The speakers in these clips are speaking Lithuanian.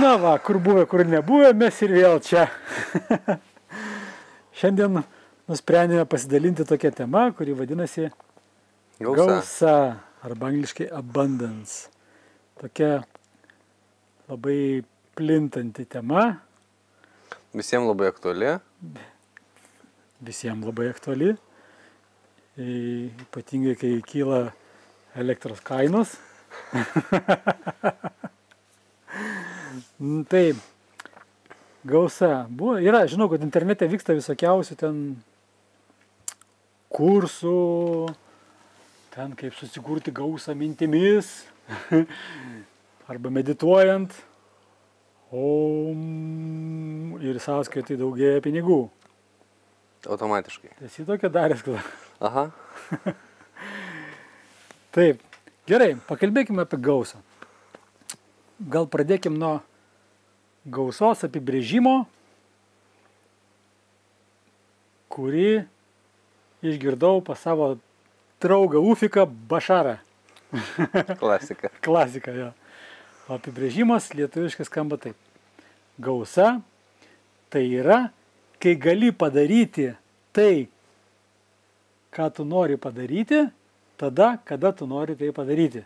Na va, kur buvę, kur nebuvę, mes ir vėl čia. Šiandien nusprendėme pasidalinti tokią temą, kuri vadinasi Gausa. gausa arba angliškai abundance. Tokia labai plintanti tema, Visiems labai aktuali. visiems labai aktuali, E, ypatingai kai kyla elektros kainos. Mm, tai gausa. Buvo, yra, žinau, kad internete vyksta visokiausių ten kursų, ten kaip susikurti gausą mintimis arba medituojant. O ir sąskaitai daugėja pinigų. Automatiškai. Esi tokia daręs, kad Aha. Taip, gerai, pakalbėkime apie gausą. Gal pradėkim nuo gausos apibrėžimo, kurį išgirdau pas savo draugą Ufiką Bašarą. Klasika. Klasika, jo. O apibrėžimas lietuviškai skamba taip. Gausa tai yra, kai gali padaryti tai, ką tu nori padaryti, tada, kada tu nori tai padaryti.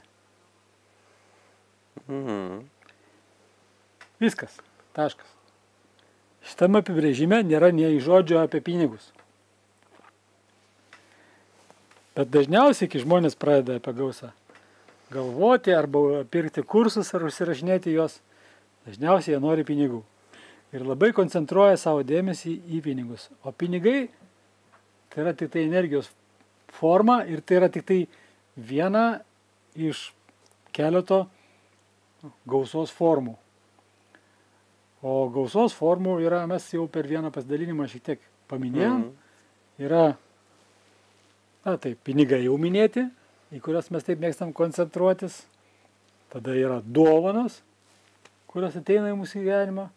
Mhm. Viskas. Taškas. Šitame apibrėžime nėra nei žodžio apie pinigus. Bet dažniausiai, kai žmonės pradeda apie gausą galvoti arba pirkti kursus ar užsirašinėti juos, dažniausiai jie nori pinigų. Ir labai koncentruoja savo dėmesį į pinigus. O pinigai tai yra tik tai energijos forma ir tai yra tik tai viena iš keleto gausos formų. O gausos formų yra, mes jau per vieną pasidalinimą šiek tiek paminėjom, Mhm. yra, na taip, pinigai jau minėti, į kurias mes taip mėgstam koncentruotis. Tada yra dovanos, kurios ateina į mūsų gyvenimą,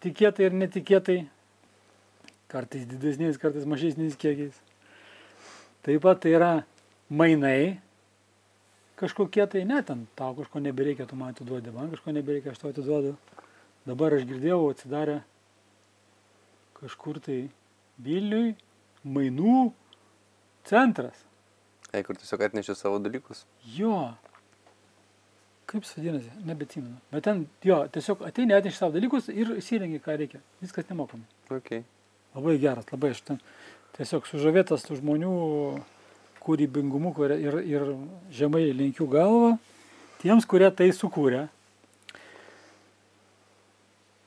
tikėtai ir netikėtai, kartais didesniais, kartais mažesniais kiekiais. Taip pat tai yra mainai, kažkokie tai, ne, ten tau kažko nebereikia, tu man atiduodi, man kažko nebereikia, aš tau atiduodu. Dabar aš girdėjau, atsidarė kažkur tai Vilniui mainų centras. Ei, kur tiesiog atnešiu savo dalykus. Jo. Kaip jis vadinasi, nebetsimenu. Bet ten, jo, tiesiog ateini, atneši savo dalykus ir įsirengi, ką reikia. Viskas nemokamai. Ok. Labai geras, labai aš ten tiesiog sužavėtas tų žmonių kūrybingumu ir, ir žemai linkiu galvą tiems, kurie tai sukūrė.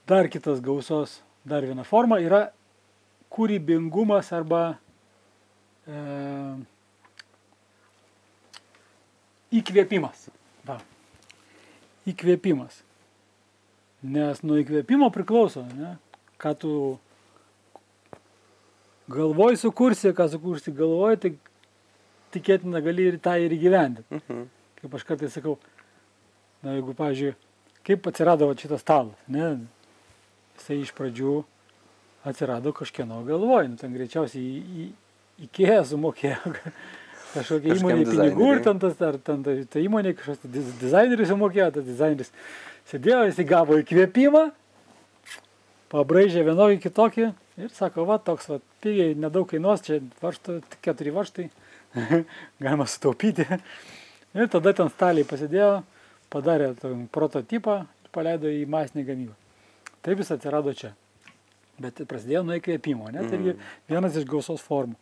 Dar kitas gausos, dar viena forma yra kūrybingumas arba e, įkvėpimas. Va. Įkvėpimas. Nes nuo įkvėpimo priklauso, ne, ką tu galvoj sukursi, ką sukursi galvoj, tai tikėtina gali ir tą ir įgyvendinti. Mhm. Kaip aš kartais sakau, na jeigu, pavyzdžiui, kaip atsirado va šitas stalas, ne, jisai iš pradžių atsirado kažkieno galvoj, nu, ten greičiausiai į, į, įkėję sumokėjo kažkokia įmonė pinigų ir ten tas, ar ten ta, ta įmonė kažkoks tai diz- dizaineris sumokėjo, tas dizaineris sėdėjo, jisai gavo įkvėpimą, pabraižė vienokį kitokį ir sako, va, toks, va, pigiai nedaug kainuos, čia varštų, keturi varštai, galima sutaupyti. Ir tada ten staliai pasidėjo, padarė prototipą ir paleido į masinę gamybą. Taip jis atsirado čia. Bet prasidėjo nuo įkvėpimo, ne? Tai irgi vienas iš gausos formų.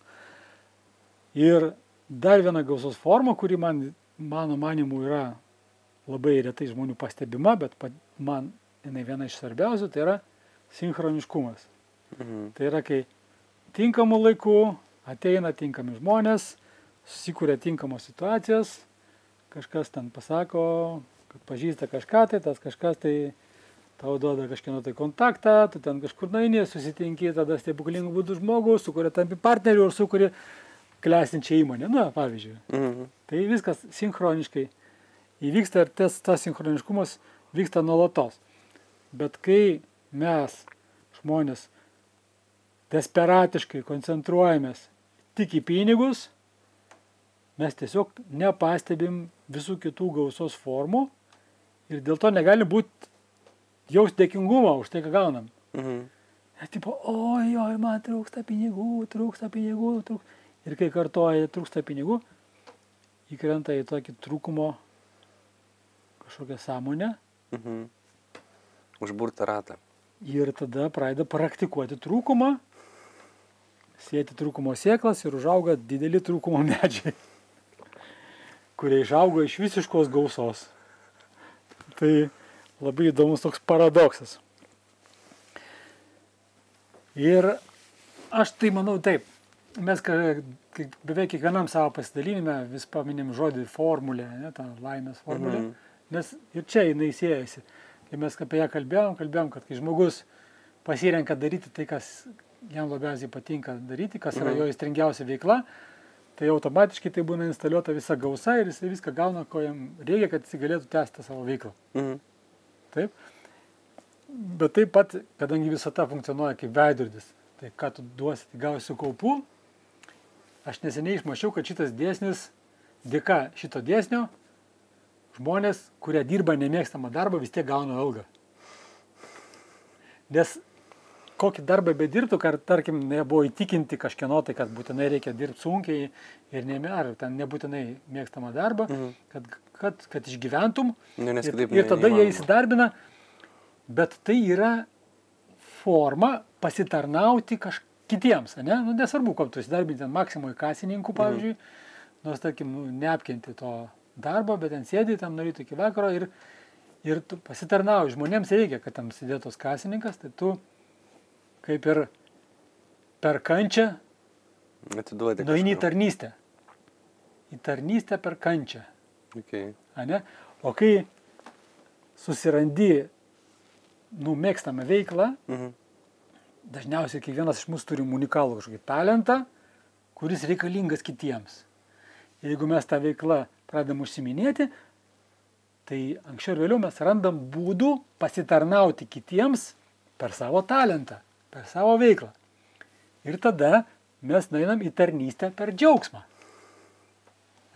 Ir dar viena gausos forma, kuri man, mano manimu, yra labai retai žmonių pastebima, bet man jinai viena iš svarbiausių, tai yra sinchroniškumas. Mhm. Tai yra, kai tinkamu laiku ateina tinkami žmonės, susikūrė tinkamos situacijos, kažkas ten pasako, kad pažįsta kažką, tai tas kažkas tai tau duoda kažkieno tai kontaktą, tu ten kažkur naini, susitinki, tada stebuklingų būdų žmogų, su kuria tampi partneriu ir su kuria klesinčia įmonė, na, pavyzdžiui. Mhm. Tai viskas sinchroniškai įvyksta ir tas, tas sinchroniškumas vyksta nuolatos. Bet kai mes, žmonės, desperatiškai koncentruojamės tik į pinigus, mes tiesiog nepastebim visų kitų gausos formų ir dėl to negali būti jaus dėkingumą už tai, ką gaunam. Mhm. Ir tipo, oi, oi, man trūksta pinigų, trūksta pinigų, trūksta. Ir kai kartoja trūksta pinigų, įkrenta į tokį trūkumo kažkokią sąmonę Mhm. Užburtą ratą. ir tada pradeda praktikuoti trūkumą, sėti trūkumo sėklas ir užauga dideli trūkumo medžiai, kurie išauga iš visiškos gausos. Tai labai įdomus toks paradoksas. Ir aš tai manau taip. Mes beveik kiekvienam savo pasidalinime vis paminim žodį formulė, ne, tą laimės formulę. Mhm. Nes ir čia jinai siejasi. Kai mes apie ją kalbėjom, kalbėjom, kad kai žmogus pasirenka daryti tai, kas jam labiausiai patinka daryti, kas yra Mhm. jo įstringiausia veikla, tai automatiškai tai būna instaliuota visa gausa ir jisai viską gauna, ko jam reikia, kad jisai galėtų tęsti savo veiklą. Mhm. Taip. Bet taip pat, kadangi visata funkcionuoja kaip veidrodis, tai ką tu duosi, tai gausi su kaupu. Aš neseniai išmačiau, kad šitas dėsnis, dėka šito dėsnio, žmonės, kurie dirba nemėgstamą darbą, vis tiek gauna algą. Nes kokį darbą bedirbtų, kad, tarkim, nebuvo įtikinti kažkieno tai, kad būtinai reikia dirbti sunkiai ir ne, ar ten nebūtinai mėgstamą darbą, Mhm. kad, kad, kad išgyventum, Nu, nes Ir, ir tada jie neįmanoma. įsidarbina, bet tai yra forma pasitarnauti kaž kitiems, ne? Nu, nesvarbu, kaip tu įsidarbinti ten maksimui kasininkų, pavyzdžiui, nors, tarkim, nu, neapkenti to darbo, bet ten sėdi tam nuo ryto iki vakaro ir, ir tu pasitarnauji. Žmonėms reikia, kad tam sėdėtos kasininkas, tai tu kaip ir per kančią Atiduoti. nueini į tarnystę. Į tarnystę per kančią. Okay. Ane? O kai susirandi numėgstamą veiklą, Mhm. dažniausiai kiekvienas iš mūsų turim unikalų kažkokį talentą, kuris reikalingas kitiems. Jeigu mes tą veiklą pradedam užsiminėti, tai anksčiau ir vėliau mes randam būdų pasitarnauti kitiems per savo talentą, per savo veiklą. Ir tada mes nueinam į tarnystę per džiaugsmą.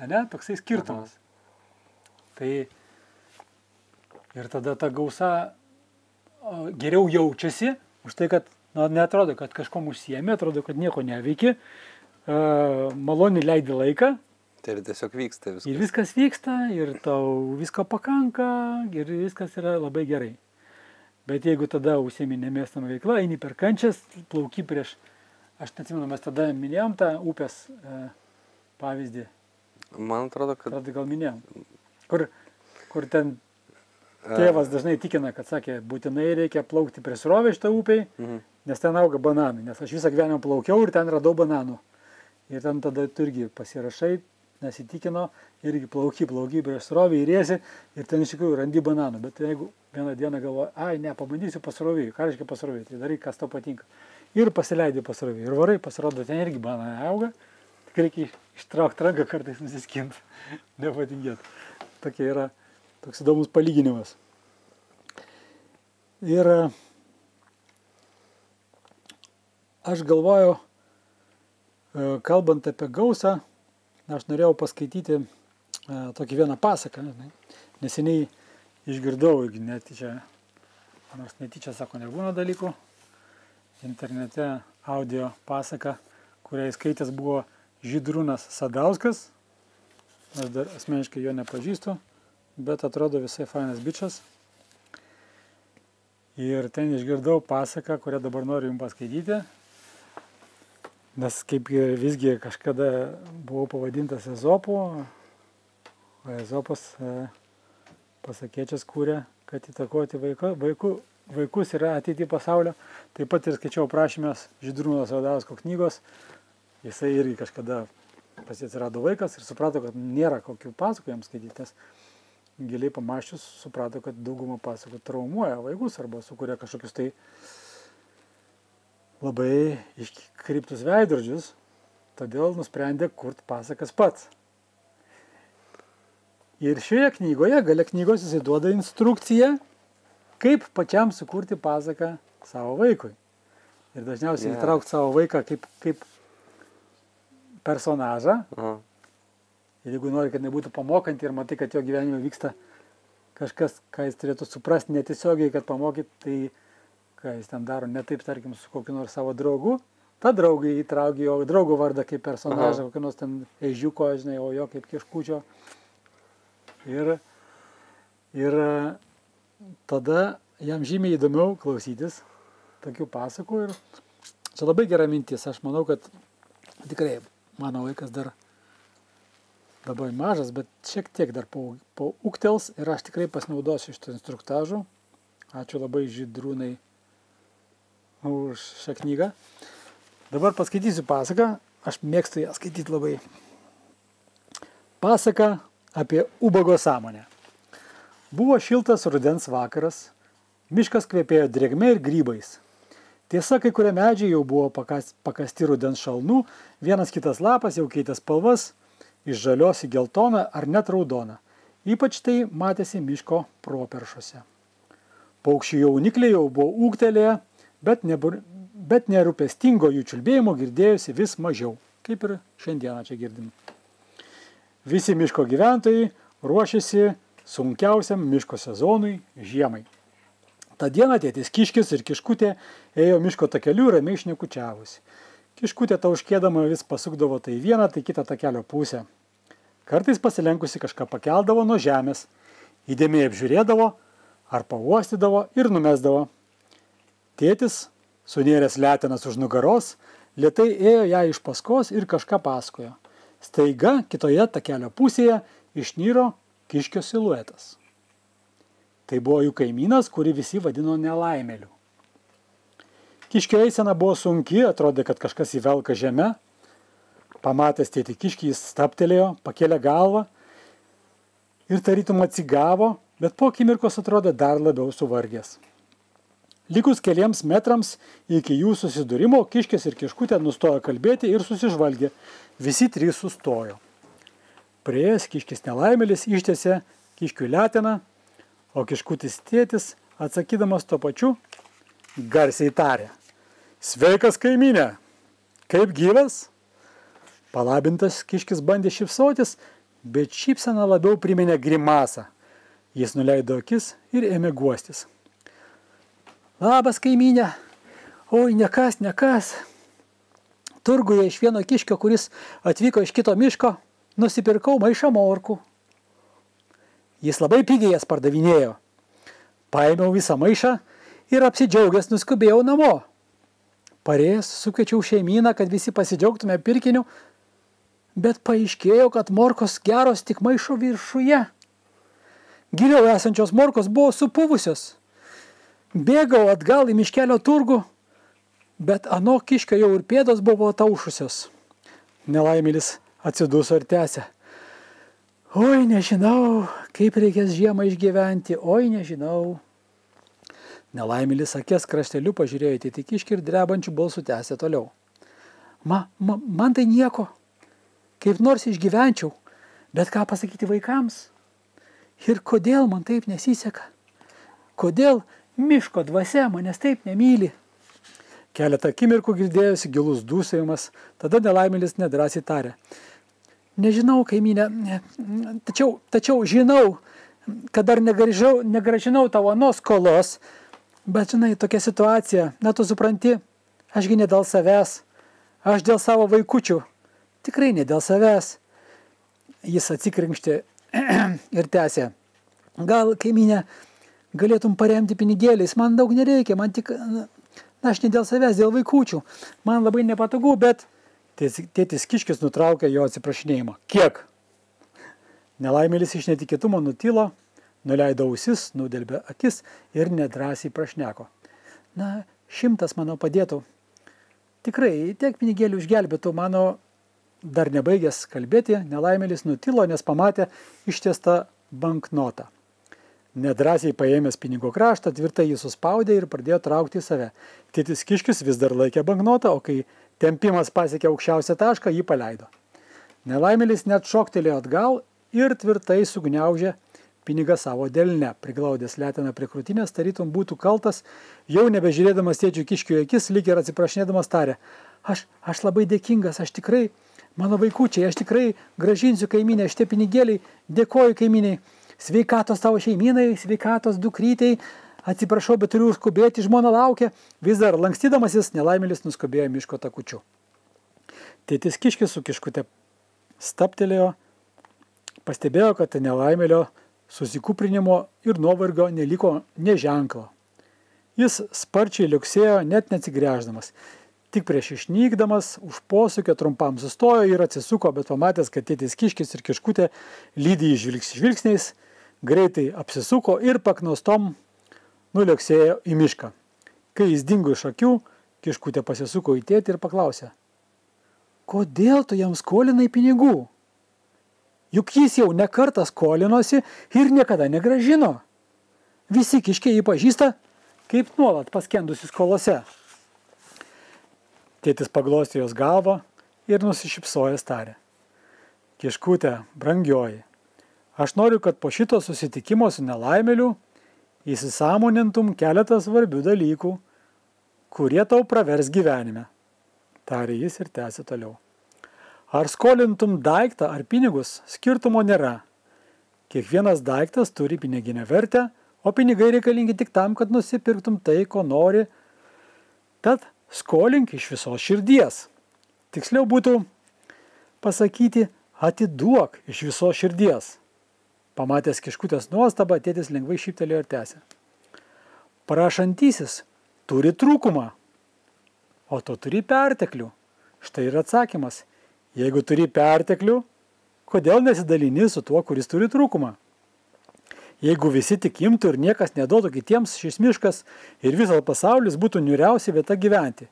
Ne, toksai skirtumas. Tai ir tada ta gausa geriau jaučiasi už tai, kad na, netrodo, kad kažkom užsiemi, atrodo, kad nieko neveiki, uh, maloniai leidi laiką Tai ir tiesiog vyksta ir viskas. viskas vyksta ir tau visko pakanka ir viskas yra labai gerai. Bet jeigu tada užsiemi nemėstamą veiklą, eini per kančias, plauki prieš, aš neatsimenu, mes tada minėjom tą upės uh, pavyzdį, Man atrodo, kad... tada gal minėjom, kur, kur ten Tėvas dažnai tikina, kad sakė, būtinai reikia plaukti prie srovę šitą upei, Mhm. nes ten auga bananai, nes aš visą gyvenimą plaukiau ir ten radau bananų. Ir ten tada tu irgi pasirašai, nesitikino, irgi plauki, plauki prieš srovę įrėsi ir ten iš tikrųjų randi bananų. Bet jeigu vieną dieną galvoji, ai ne, pabandysiu pasrovį, ką reiškia pasrovį, tai darai, kas tau patinka. Ir pasileidai pasrovį. Ir varai, pasirodo, ten irgi bananai auga, tik reikia ištraukti ranką kartais nusiskinti, nepatingėti. Tokia yra toks įdomus palyginimas. Ir e, aš galvoju, e, kalbant apie gausą, aš norėjau paskaityti e, tokį vieną pasaką. Neseniai išgirdau, netyčia, nors netyčia sako, nebūna dalykų, internete audio pasaka, kurią įskaitęs buvo Žydrūnas Sadauskas. Aš dar asmeniškai jo nepažįstu, bet atrodo visai fainas bičias. Ir ten išgirdau pasaką, kurią dabar noriu jums paskaityti. Nes kaip visgi kažkada buvau pavadintas Ezopu, o Ezopas e, pasakėčias kūrė, kad įtakoti vaiko, vaikų, vaikus yra ateitį pasaulio. Taip pat ir skaičiau prašymės Žydrūno Sadausko knygos. Jisai irgi kažkada pas jį atsirado vaikas ir suprato, kad nėra kokių pasakų jam skaityti. Nes giliai pamaščius suprato, kad daugumą pasakų traumuoja vaikus arba sukuria kažkokius tai labai iškreiptus veidrodžius, todėl nusprendė kurti pasakas pats. Ir šioje knygoje, gale knygos jisai duoda instrukciją, kaip pačiam sukurti pasaką savo vaikui. Ir dažniausiai Yeah. įtraukti savo vaiką kaip, kaip personažą, Aha. Ir jeigu nori, kad nebūtų pamokanti ir matai, kad jo gyvenime vyksta kažkas, ką jis turėtų suprasti netiesiogiai, kad pamokyt, tai ką jis ten daro, ne taip, tarkim, su kokiu nors savo draugu, ta draugai įtraukė jo draugo vardą kaip personažą, kokio nors ten ežiuko, žinai, o jo kaip kiškučio. Ir, ir tada jam žymiai įdomiau klausytis tokių pasakų ir čia labai gera mintis, aš manau, kad tikrai mano vaikas dar labai mažas, bet šiek tiek dar pauktels ir aš tikrai pasinaudosiu iš to instruktažų. Ačiū labai žydrūnai už šią knygą. Dabar paskaitysiu pasaką, aš mėgstu ją skaityti labai. Pasaka apie ubago sąmonę. Buvo šiltas rudens vakaras, miškas kvepėjo drėgme ir grybais. Tiesa, kai kurie medžiai jau buvo pakasti rudens šalnų, vienas kitas lapas jau keitė spalvas, iš žalios į geltoną ar net raudoną. Ypač tai matėsi miško properšuose. Paukščių jaunikliai jau buvo ūktelėję, bet, nebur, bet nerūpestingo jų čiulbėjimo girdėjusi vis mažiau, kaip ir šiandieną čia girdim. Visi miško gyventojai ruošiasi sunkiausiam miško sezonui - žiemai. Ta diena tėtis kiškis ir kiškutė ėjo miško takeliu ramiai šnekučiavusi. Kiškutė tauškėdama vis pasukdavo tai vieną, tai kitą takelio pusę. Kartais pasilenkusi kažką pakeldavo nuo žemės, įdėmiai apžiūrėdavo ar pauostydavo ir numesdavo. Tėtis, sunėręs letinas už nugaros, lietai ėjo ją iš paskos ir kažką pasakojo. Staiga kitoje takelio pusėje išnyro kiškio siluetas. Tai buvo jų kaimynas, kurį visi vadino nelaimėliu. Kiškio eisena buvo sunki, atrodė, kad kažkas įvelka žemę. Pamatęs tėti kiškį, jis staptelėjo, pakėlė galvą ir tarytum atsigavo, bet po akimirkos atrodė dar labiau suvargęs. Likus keliems metrams iki jų susidūrimo, kiškės ir kiškutė nustojo kalbėti ir susižvalgė. Visi trys sustojo. Prieėjęs kiškis nelaimėlis ištėsi kiškių letiną, o kiškutis tėtis, atsakydamas to pačiu, garsiai tarė. Sveikas kaiminė, kaip gyvas? Palabintas kiškis bandė šipsotis, bet šypsena labiau priminė grimasą. Jis nuleido akis ir ėmė guostis. Labas kaiminė, oi nekas, nekas. Turguje iš vieno kiškio, kuris atvyko iš kito miško, nusipirkau maišą morkų. Jis labai pigiai jas pardavinėjo. Paėmiau visą maišą ir apsidžiaugęs nuskubėjau namo. Parėjęs sukviečiau šeimyną, kad visi pasidžiaugtume pirkiniu, bet paaiškėjo, kad morkos geros tik maišo viršuje. Giliau esančios morkos buvo supuvusios. Bėgau atgal į miškelio turgų, bet ano kiškio jau ir pėdos buvo taušusios. Nelaimėlis atsiduso ir tęsė. Oi, nežinau, kaip reikės žiemą išgyventi, oi, nežinau. Nelaimėlis akės krašteliu pažiūrėjo į tėtikiškį ir drebančių balsų tęsė toliau. Ma, ma, man tai nieko, kaip nors išgyvenčiau, bet ką pasakyti vaikams? Ir kodėl man taip nesiseka? Kodėl miško dvasia manęs taip nemyli? Keletą akimirkų girdėjosi gilus dūsėjimas, tada nelaimėlis nedrasiai tarė. Nežinau, kaiminė, tačiau, tačiau žinau, kad dar negražinau, negražinau tavo anos skolos, bet žinai, tokia situacija, na tu supranti, ašgi ne dėl savęs, aš dėl savo vaikučių, tikrai ne dėl savęs. Jis atsikrinkštė ir tęsė. Gal, kaiminė, galėtum paremti pinigėliais, man daug nereikia, man tik, na, aš ne dėl savęs, dėl vaikučių, man labai nepatogu, bet Tėtis kiškis nutraukė jo atsiprašinėjimą. Kiek? Nelaimėlis iš netikėtumo nutilo, nuleido ausis, nudelbė akis ir nedrasiai prašneko. Na, šimtas mano padėtų. Tikrai, tiek pinigėlių išgelbėtų mano dar nebaigęs kalbėti, nelaimėlis nutilo, nes pamatė ištiestą banknotą. Nedrasiai paėmęs pinigo kraštą, tvirtai jį suspaudė ir pradėjo traukti į save. Tėtis kiškis vis dar laikė banknotą, o kai Tempimas pasiekė aukščiausią tašką, jį paleido. Nelaimėlis net šoktelėjo atgal ir tvirtai sugniaužė pinigą savo delne, priglaudęs letiną prie krūtinės, tarytum būtų kaltas, jau nebežiūrėdamas tėčių kiškių akis, lyg ir atsiprašinėdamas tarė, aš, aš labai dėkingas, aš tikrai, mano vaikučiai, aš tikrai gražinsiu kaiminę šitie pinigėliai, dėkoju kaiminiai, sveikatos tavo šeiminai, sveikatos dukrytei, atsiprašau, bet turiu skubėti, žmona laukia. Vis dar lankstydamasis nelaimėlis nuskubėjo miško takučiu. Tėtis kiškis su kiškute staptelėjo, pastebėjo, kad nelaimėlio susikūprinimo ir nuovargio neliko neženklo. Jis sparčiai liuksėjo, net neatsigręždamas. Tik prieš išnykdamas už posūkio trumpam sustojo ir atsisuko, bet pamatęs, kad tėtis kiškis ir kiškutė lydi žvilgsniais, greitai apsisuko ir paknostom nuliuksėjo į mišką. Kai jis dingo iš akių, kiškutė pasisuko į tėtį ir paklausė, kodėl tu jam skolinai pinigų? Juk jis jau nekartą skolinosi ir niekada negražino. Visi kiškiai jį pažįsta kaip nuolat paskendusi skolose. Tėtis paglostė jos galvą ir nusišypsojęs tarė. Kiškutė, brangioji, aš noriu, kad po šito susitikimo su nelaimėliu įsisamonintum keletą svarbių dalykų, kurie tau pravers gyvenime. Tarė jis ir tęsė toliau. Ar skolintum daiktą ar pinigus, skirtumo nėra. Kiekvienas daiktas turi piniginę vertę, o pinigai reikalingi tik tam, kad nusipirktum tai, ko nori. Tad skolink iš visos širdies. Tiksliau būtų pasakyti, atiduok iš visos širdies. Pamatęs kiškutės nuostabą, tėtis lengvai šyptelėjo ir tęsė. Prašantysis turi trūkumą, o tu turi perteklių. Štai ir atsakymas. Jeigu turi perteklių, kodėl nesidalini su tuo, kuris turi trūkumą? Jeigu visi tik imtų ir niekas neduotų kitiems, šis miškas ir visas pasaulis būtų niuriausia vieta gyventi.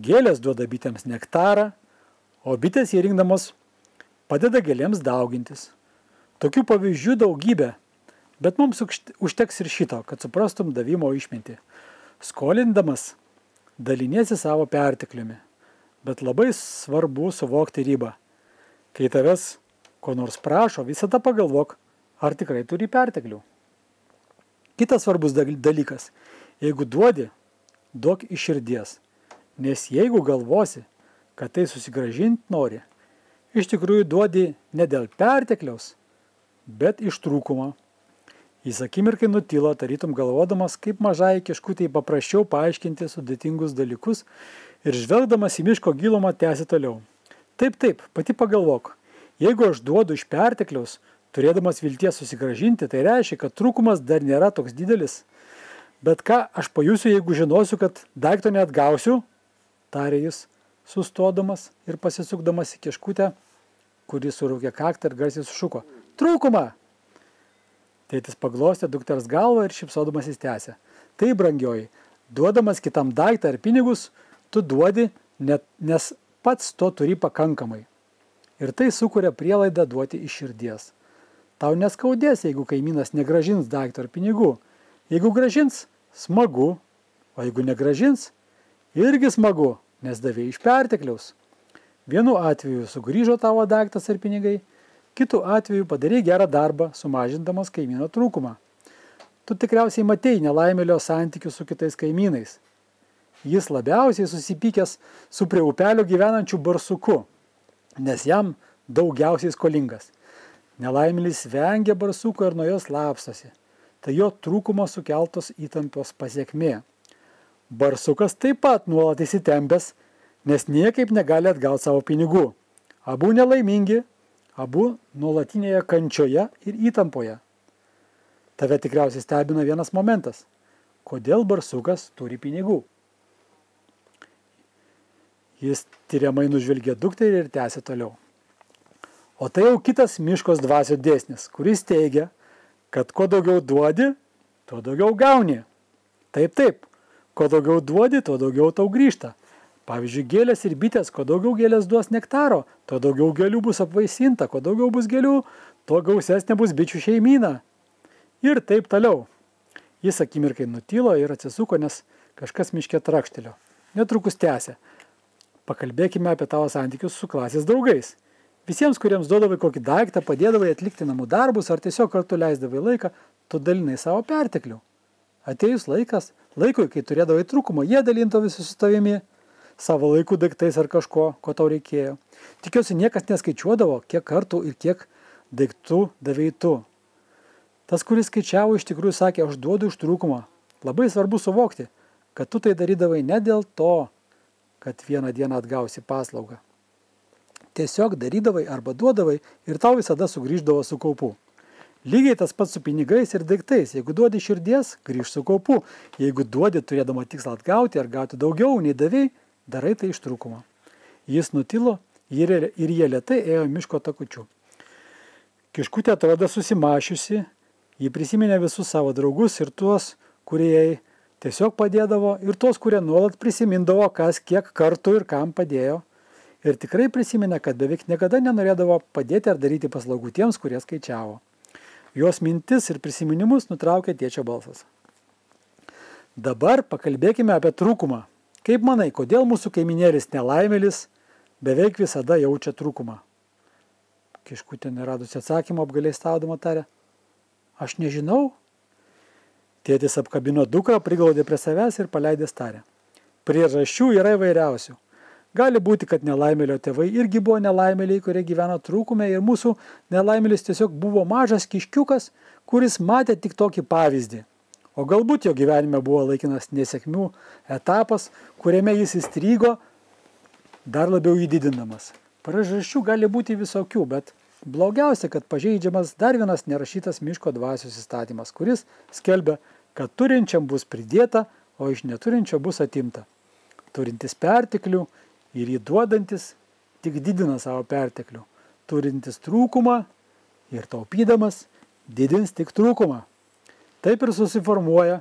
Gėlės duoda bitėms nektarą, o bitės jį rinkdamos padeda gėlėms daugintis. Tokių pavyzdžių daugybė, bet mums užteks ir šito, kad suprastum davimo išmintį. Skolindamas daliniesi savo pertekliumi, bet labai svarbu suvokti ribą. Kai tavęs ko nors prašo, visada pagalvok, ar tikrai turi perteklių. Kitas svarbus dalykas - jeigu duodi, duok iš širdies, nes jeigu galvosi, kad tai susigražinti nori, iš tikrųjų duodi ne dėl pertekliaus, bet iš trūkumo. Jis akimirkai nutilo, tarytum galvodamas, kaip mažai kiškutėj paprasčiau paaiškinti sudėtingus dalykus ir žvelgdamas į miško gilumą tęsi toliau. Taip, taip, pati pagalvok, jeigu aš duodu iš pertekliaus, turėdamas vilties susigražinti, tai reiškia, kad trūkumas dar nėra toks didelis. Bet ką aš pajusiu, jeigu žinosiu, kad daikto neatgausiu, tarė jis, sustodamas ir pasisukdamas į kiškutę, kuris surūkė kaktą ir garsiai sušuko. Trūkumą! Tėtis paglostė dukters galvą ir šipsodamas jis tęsė. Tai, brangioji, duodamas kitam daiktą ar pinigus, tu duodi, net, nes pats to turi pakankamai. Ir tai sukuria prielaidą duoti iš širdies. Tau neskaudės, jeigu kaimynas negražins daikto ar pinigų. Jeigu gražins, smagu, o jeigu negražins, irgi smagu, nes davė iš pertekliaus. Vienu atveju sugrįžo tavo daiktas ar pinigai, kitu atveju padarai gerą darbą, sumažindamas kaimyno trūkumą. Tu tikriausiai matei nelaimėlio santykių su kitais kaimynais. Jis labiausiai susipykęs su prie upelio gyvenančiu barsuku, nes jam daugiausiai skolingas. Nelaimėlis vengia barsuko ir nuo jos lapstosi. Tai jo trūkumo sukeltos įtampos pasiekmė. Barsukas taip pat nuolat įsitempęs, nes niekaip negali atgauti savo pinigų. Abu nelaimingi, abu nuolatinėje kančioje ir įtampoje. Tave tikriausiai stebina vienas momentas. Kodėl barsukas turi pinigų? Jis tyriamai nužvelgė dukterį ir tęsė toliau. O tai jau kitas miškos dvasio dėsnis, kuris teigia, kad kuo daugiau duodi, tuo daugiau gauni. Taip, taip, kuo daugiau duodi, tuo daugiau tau grįžta. Pavyzdžiui, gėlės ir bitės, kuo daugiau gėlės duos nektaro, tuo daugiau gėlių bus apvaisinta, kuo daugiau bus gėlių, tuo gausesnė bus bičių šeimyna. Ir taip toliau. Jis akimirkai nutilo ir atsisuko, nes kažkas miškė trakštelio. Netrukus tęsė. Pakalbėkime apie tavo santykius su klasės draugais. Visiems, kuriems duodavai kokį daiktą, padėdavai atlikti namų darbus ar tiesiog kartu leisdavai laiką, tu dalinai savo perteklių. Atėjus laikas, laikui, kai turėdavai trūkumą, jie dalintavisi su tavimi savo laikų daiktais ar kažko, ko tau reikėjo. Tikiuosi, niekas neskaičiuodavo, kiek kartų ir kiek daiktų davėjai tu. Tas, kuris skaičiavo, iš tikrųjų sakė, aš duodu iš trūkumo. Labai svarbu suvokti, kad tu tai darydavai ne dėl to, kad vieną dieną atgausi paslaugą. Tiesiog darydavai arba duodavai ir tau visada sugrįždavo su kaupu. Lygiai tas pats su pinigais ir daiktais. Jeigu duodi širdies, grįž su kaupu. Jeigu duodi turėdama tikslą atgauti ar gauti daugiau nei davėjai, darai tai iš trūkumo. Jis nutilo ir jie lietai ėjo miško takučiu. Kiškutė atrodo susimašiusi, ji prisiminė visus savo draugus ir tuos, kurie jai tiesiog padėdavo, ir tuos, kurie nuolat prisimindavo, kas kiek kartų ir kam padėjo. Ir tikrai prisiminė, kad beveik niekada nenorėdavo padėti ar daryti paslaugų tiems, kurie skaičiavo. Jos mintis ir prisiminimus nutraukė tėčio balsas. Dabar pakalbėkime apie trūkumą. Kaip manai, kodėl mūsų kaiminėlis nelaimėlis beveik visada jaučia trūkumą? Kiškutė neradusi atsakymo apgalėstaudama tarė. Aš nežinau. Tėtis apkabino dukrą, priglaudė prie savęs ir paleidė starę. Priežasčių yra įvairiausių. Gali būti, kad nelaimėlio tėvai irgi buvo nelaimėliai, kurie gyveno trūkume ir mūsų nelaimėlis tiesiog buvo mažas kiškiukas, kuris matė tik tokį pavyzdį. O galbūt jo gyvenime buvo laikinas nesėkmių etapas, kuriame jis įstrygo, dar labiau įdidindamas. Priežasčių gali būti visokių, bet Blogiausia, kad pažeidžiamas dar vienas nerašytas miško dvasios įstatymas, kuris skelbia, kad turinčiam bus pridėta, o iš neturinčio bus atimta. Turintis perteklių ir įduodantis tik didina savo perteklių. Turintis trūkumą ir taupydamas didins tik trūkumą. Taip ir susiformuoja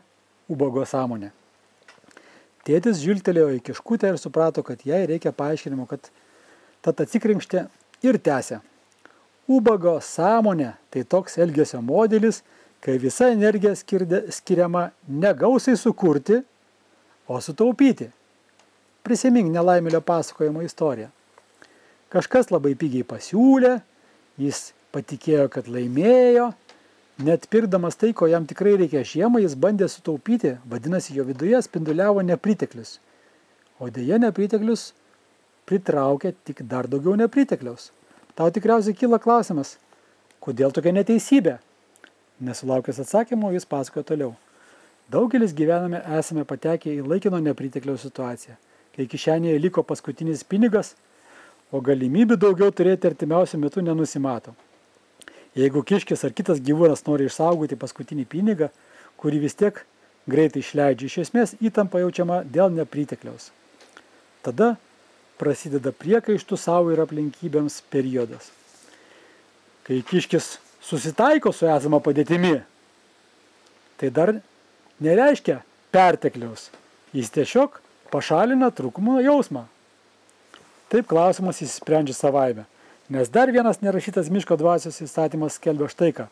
ubago sąmonė. Tėtis žvilgtelėjo į kiškutę ir suprato, kad jai reikia paaiškinimo, kad tad atsikrinkštė ir tęsė. Ubago sąmonė tai toks elgesio modelis, kai visa energija skirdė, skiriama ne gausiai sukurti, o sutaupyti. Prisimink nelaimėlio pasakojimo istoriją. Kažkas labai pigiai pasiūlė, jis patikėjo, kad laimėjo, net pirkdamas tai, ko jam tikrai reikia žiemą, jis bandė sutaupyti, vadinasi, jo viduje spinduliavo nepriteklius. O dėja nepriteklius pritraukia tik dar daugiau nepritekliaus. Tau tikriausiai kyla klausimas, kodėl tokia neteisybė? Nesulaukęs atsakymų, jis pasakojo toliau. Daugelis gyvename esame patekę į laikino nepritekliaus situaciją, kai kišenėje liko paskutinis pinigas, o galimybių daugiau turėti artimiausių metų nenusimato. Jeigu kiškis ar kitas gyvūnas nori išsaugoti paskutinį pinigą, kurį vis tiek greitai išleidžia, iš esmės įtampa jaučiama dėl nepritekliaus. Tada prasideda priekaištų savo ir aplinkybėms periodas. Kai kiškis susitaiko su esama padėtimi, tai dar nereiškia pertekliaus. Jis tiesiog pašalina trūkumo jausmą. Taip klausimas įsisprendžia savaime. Nes dar vienas nerašytas miško dvasios įstatymas skelbia štai ką.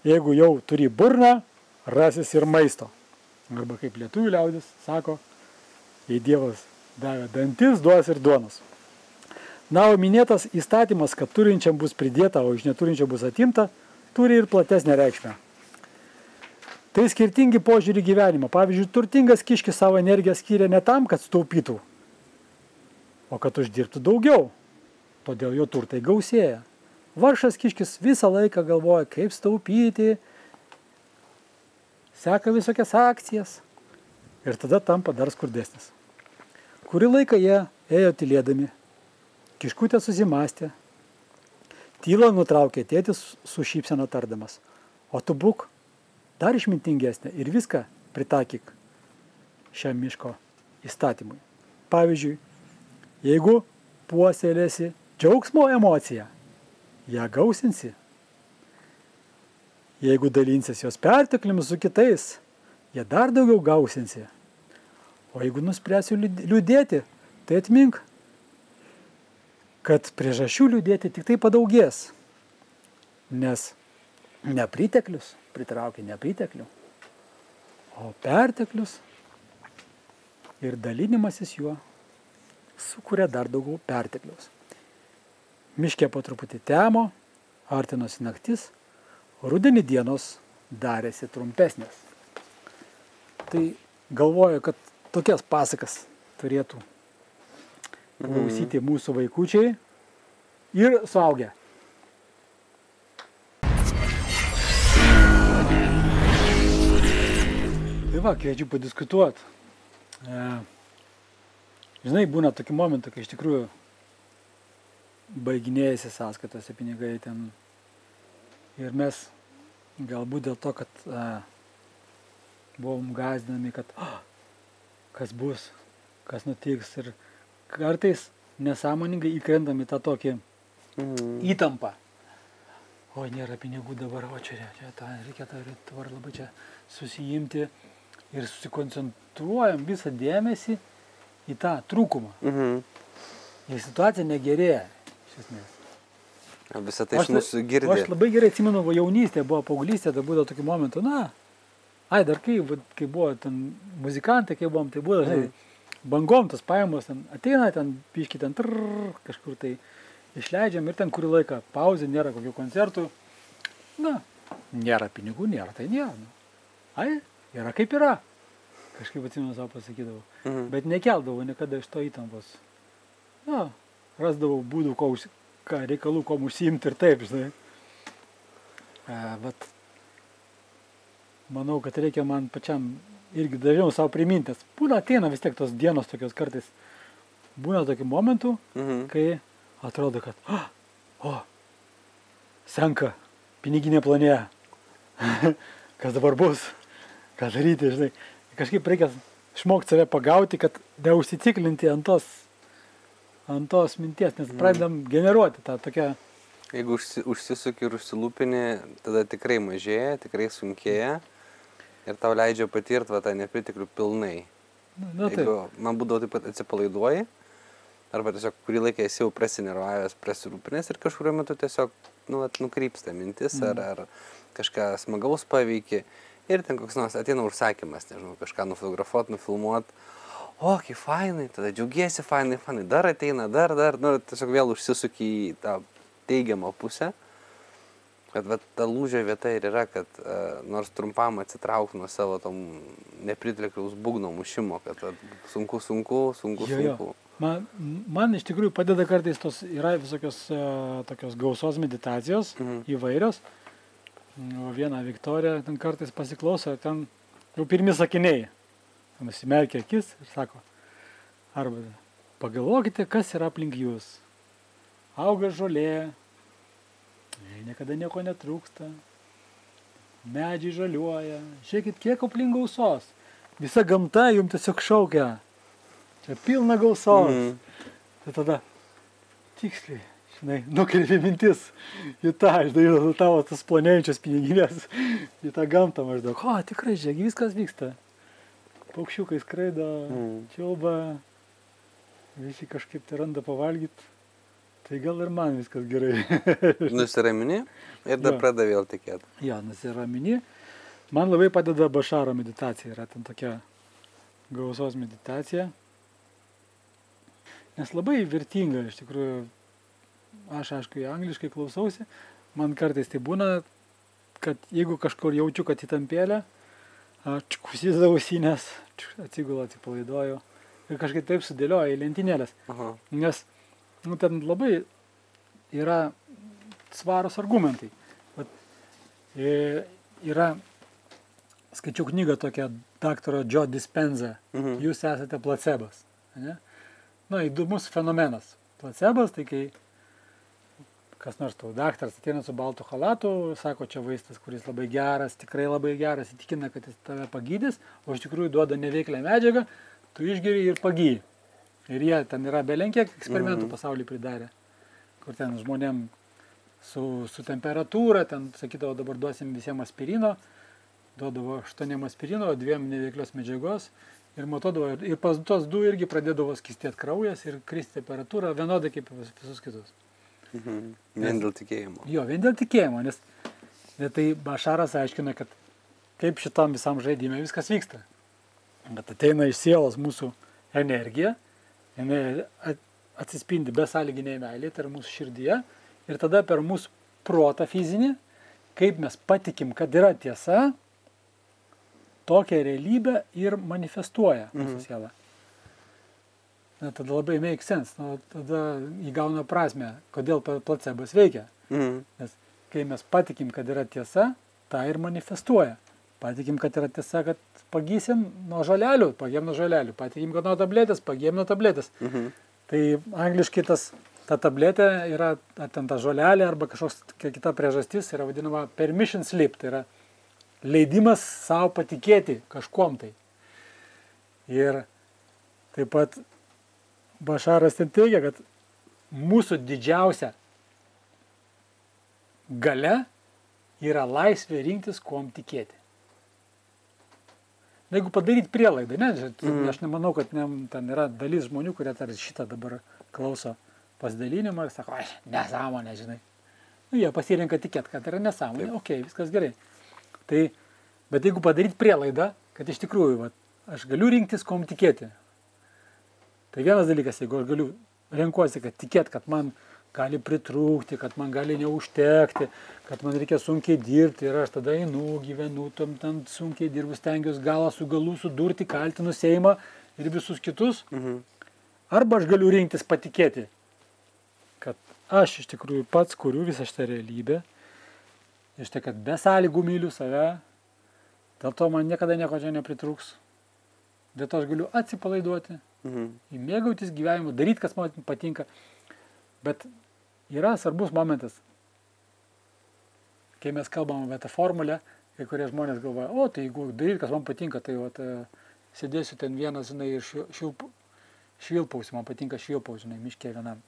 Jeigu jau turi burną, rasis ir maisto. Arba kaip lietuvių liaudis sako, jei Dievas davė dantis, duos ir duonos. Na, o minėtas įstatymas, kad turinčiam bus pridėta, o iš neturinčio bus atimta, turi ir platesnę reikšmę. Tai skirtingi požiūrį gyvenimą. Pavyzdžiui, turtingas kiškis savo energiją skiria ne tam, kad staupytų, o kad uždirbtų daugiau. Todėl jo turtai gausėja. Varšas kiškis visą laiką galvoja, kaip staupyti, seka visokias akcijas ir tada tampa dar skurdesnis. Kurį laiką jie ėjo tylėdami. Kiškutė susimastė. Tylą nutraukė tėtis su šypsena tardamas. O tu būk dar išmintingesnė ir viską pritaikyk šiam miško įstatymui. Pavyzdžiui, jeigu puoselėsi džiaugsmo emociją, ją gausinsi. Jeigu dalinsis jos pertekliumi su kitais, ją dar daugiau gausinsi. O jeigu nuspręsiu liūdėti, tai atmink, kad priežasčių liūdėti tik tai padaugės. Nes nepriteklius pritraukia nepriteklių, o perteklius ir dalinimasis juo sukuria dar daugiau pertekliaus. Miškė po truputį temo, artinosi naktis, rudenį dienos darėsi trumpesnės. Tai galvoju, kad tokias pasakas turėtų klausyti mm. mūsų vaikučiai ir suaugę. va, kviečiu padiskutuoti. E, žinai, būna tokių momentų, kai iš tikrųjų baiginėjasi sąskaitose pinigai ten. Ir mes galbūt dėl to, kad a, buvom gazdinami, kad a, kas bus, kas nutiks ir kartais nesąmoningai įkrendam į tą tokį Mhm. įtampą. O nėra pinigų dabar, o čia, čia tą reikia tą dabar labai čia susijimti ir susikoncentruojam visą dėmesį į tą trūkumą. Mhm. Ir situacija negerėja, iš esmės. Visą tai O iš aš, mūsų o aš labai gerai atsimenu, va, jaunystė buvo paauglystė, tai būdavo tokių momentų, na, ai, dar kai, va, kai buvo ten muzikantai, kai buvom, tai būdavo, žinai, bangom tas pajamos, ten ateina, ten piški, ten trrr, kažkur tai išleidžiam ir ten kurį laiką pauzė, nėra kokių koncertų, na, nėra pinigų, nėra, tai nėra. Nu. Ai, yra kaip yra. Kažkaip atsimenu savo pasakydavau. Mhm. Bet nekeldavau niekada iš to įtampos. Na, rasdavau būdų, ko, ką reikalų, ko užsiimti ir taip, žinai. E, bet manau, kad reikia man pačiam irgi dažniau savo priminti, nes būna ateina vis tiek tos dienos tokios kartais. Būna tokių momentų, Mhm. kai atrodo, kad, "Ah, o, senka, piniginė planėje. Kas dabar bus, ką daryti, žinai. Kažkaip reikia išmokti save pagauti, kad neužsiciklinti ant tos, ant tos minties, nes pradedam generuoti tą tokią, Jeigu užsi, užsisuki ir užsilūpini, tada tikrai mažėja, tikrai sunkėja ir tau leidžia patirti tą nepritiklių pilnai. na, na taip, Jeigu man būdavo taip pat atsipalaiduoji, arba tiesiog kurį laiką esi jau prasinervavęs, prasirūpinęs ir kažkurio metu tiesiog nu, vat, nukrypsta mintis Mm. ar, ar kažką smagaus paveikia ir ten koks nors ateina užsakymas, nežinau, kažką nufotografuoti, nufilmuoti. O, kaip fainai, tada džiaugiesi, fainai, fainai, dar ateina, dar, dar, nu, tiesiog vėl užsisuki į tą teigiamą pusę. Kad vat, ta lūžio vieta ir yra, kad uh, nors trumpam atsitrauk nuo savo tom nepritlikliaus būgno mušimo, kad vat, sunku, sunku, sunku, Jo, jo. sunku. man, man iš tikrųjų padeda kartais tos, yra visokios uh, tokios gausos meditacijos Mhm. įvairios. O vieną Viktoriją ten kartais pasiklauso, ten jau pirmi sakiniai. Nusimerkia akis ir sako, arba pagalvokite, kas yra aplink jūs. Auga žolė, niekada nieko netrūksta, medžiai žaliuoja, žiūrėkit, kiek aplink gausos. Visa gamta jums tiesiog šaukia. Čia pilna gausos. Mhm. Tai tada tiksliai, žinai, nukreipi mintis į tą, žinai, tavo tas planėjančias piniginės, į tą gamtą maždaug. O, tikrai, žiūrėk, viskas vyksta. Paukščiukai skraido, Mhm. čiulba, visi kažkaip tai randa pavalgyti. Tai gal ir man viskas gerai. Nusiramini ir dar pradeda vėl tikėti. jo, nusiramini. Man labai padeda Bašaro meditacija, yra ten tokia gausos meditacija. Nes labai vertinga, iš tikrųjų, aš aišku, angliškai klausausi, man kartais tai būna, kad jeigu kažkur jaučiu, kad įtampėlė, užsideda ausinės, atsigula, atsipalaiduoju ir kažkaip taip sudėlioju į lentynėlės. Aha. Nes nu, ten labai yra svarus argumentai. Vat, e, yra, skaičiau knygą tokią daktaro Joe Dispenza, Mhm. jūs esate placebas. Ne? Na, įdomus fenomenas. Placebas, tai kai kas nors tau daktaras ateina su baltu halatu, sako, čia vaistas, kuris labai geras, tikrai labai geras, įtikina, kad jis tave pagydys, o iš tikrųjų duoda neveiklę medžiagą, tu išgeri ir pagyji. Ir jie ten yra belenkiek eksperimentų Mhm. pasaulyje pridarę, kur ten žmonėm su, su temperatūra, ten sakydavo, dabar duosim visiems aspirino, duodavo aštuoniem aspirino, dviem neveiklios medžiagos ir matodavo, ir, pas tuos du irgi pradėdavo skistėti kraujas ir kristi temperatūra vienodai kaip visus kitus. Mhm. Vien dėl tikėjimo. Jo, vien dėl tikėjimo, nes tai Bašaras aiškina, kad kaip šitam visam žaidimui viskas vyksta. Kad ateina iš sielos mūsų energija, jinai at- atsispindi besąlyginėje meilėje, tai yra mūsų širdyje, ir tada per mūsų protą fizinį, kaip mes patikim, kad yra tiesa, tokią realybę ir manifestuoja mūsų Mhm. siela. Na, tada labai make sense, nu, tada įgauna prasme, kodėl placebas veikia. Mhm. Nes kai mes patikim, kad yra tiesa, tą ir manifestuoja. patikim, kad yra tiesa, kad pagysim nuo žolelių, pagėm nuo žolelių, patikim, kad nuo tabletės, pagėm nuo tabletės. Mhm. Tai angliškai tas, ta tabletė yra, ten ta žolelė arba kažkoks kita priežastis yra vadinama permission slip, tai yra leidimas savo patikėti kažkuom tai. Ir taip pat Bašaras ten teigia, kad mūsų didžiausia gale yra laisvė rinktis, kuom tikėti. Na, Jeigu padaryti prielaidą, ne, mm. Aš nemanau, kad ne, ten yra dalis žmonių, kurie tarsi šitą dabar klauso pasidalinimą ir sako, aš nesąmonė, žinai. Nu, jie pasirenka tikėti, kad yra nesąmonė, okei, okay, viskas gerai. Tai, bet jeigu padaryti prielaidą, kad iš tikrųjų, va, aš galiu rinktis, kuom tikėti. Tai vienas dalykas, jeigu aš galiu renkuosi, kad tikėt, kad man gali pritrūkti, kad man gali neužtekti, kad man reikia sunkiai dirbti ir aš tada einu, gyvenu, tam ten sunkiai dirbu, stengiuosi galą su galu sudurti, kaltinu Seimą ir visus kitus. Mhm. Arba aš galiu rinktis patikėti, kad aš iš tikrųjų pats kuriu visą šitą realybę. Ir štai, kad be sąlygų myliu save, dėl to man niekada nieko čia nepritrūks. Dėl to aš galiu atsipalaiduoti, Mhm. mėgautis gyvenimu, daryti, kas man patinka. Bet yra svarbus momentas, kai mes kalbam apie tą formulę, kai kurie žmonės galvoja, o tai jeigu daryti, kas man patinka, tai vat, e, sėdėsiu ten vienas, žinai, šilp, švilpausiu, man patinka švilpausiu, žinai, miškė vienam.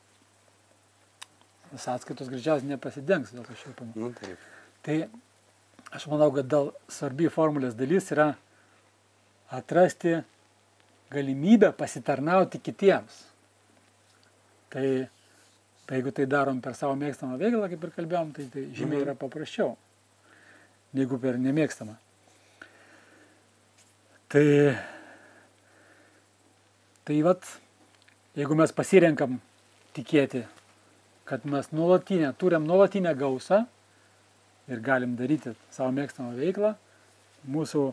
Sąskaitos greičiausiai nepasidengs dėl to šilpamo. Nu taip. Tai aš manau, kad dėl svarbi formulės dalis yra atrasti galimybę pasitarnauti kitiems. Tai, tai jeigu tai darom per savo mėgstamą veiklą, kaip ir kalbėjom, tai, tai žymiai Mhm. yra paprasčiau negu per nemėgstamą. Tai, tai vat, jeigu mes pasirenkam tikėti, kad mes nuolatinę, turim nuolatinę gausą, ir galim daryti savo mėgstamą veiklą, mūsų,